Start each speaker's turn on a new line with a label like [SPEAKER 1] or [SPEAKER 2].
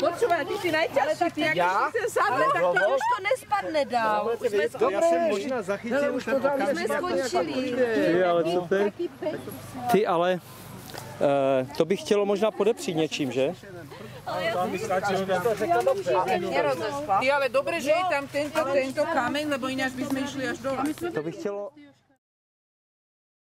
[SPEAKER 1] Počúvaj, ty si najťažší, ty jak
[SPEAKER 2] jsi
[SPEAKER 1] si sadle, tak no, to už to nespadne dál. Už jsme, skončili.
[SPEAKER 2] Já jsem možná zachytil už ten
[SPEAKER 1] už jsme
[SPEAKER 2] jako
[SPEAKER 1] skončili.
[SPEAKER 3] Ty, ale co ty? Ty, ale eh, to bych chtělo možná podepřít něčím, že?
[SPEAKER 1] Ty ale dobře, že je tam tento, tento kameň, lebo jinak bychom išli až dole.
[SPEAKER 3] To bych chtělo